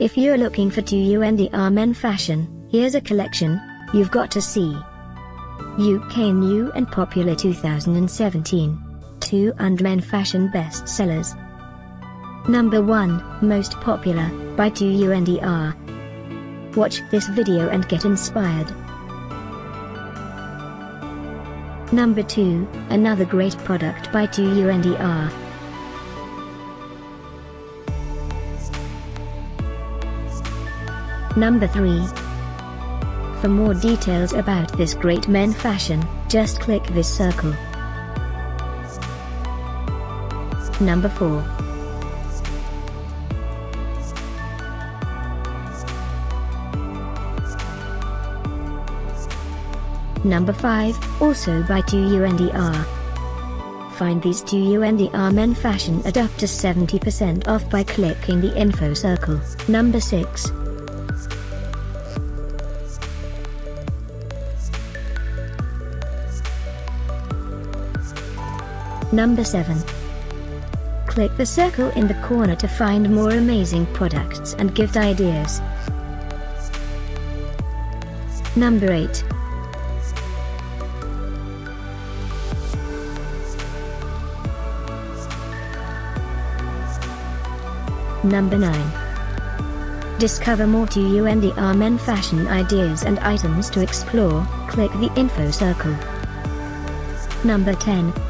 If you're looking for 2UNDR men fashion, here's a collection you've got to see. UK New and Popular 2017 2UNDR Men Fashion Bestsellers Number 1, Most Popular, by 2UNDR. Watch this video and get inspired. Number 2, another great product by 2UNDR. Number 3. For more details about this great men fashion, just click this circle. Number 4. Number 5, also by 2UNDR. Find these 2UNDR men fashion at up to 70% off by clicking the info circle. Number 6. Number 7. Click the circle in the corner to find more amazing products and gift ideas. Number 8. Number 9. Discover more 2UNDR men fashion ideas and items to explore, click the info circle. Number 10.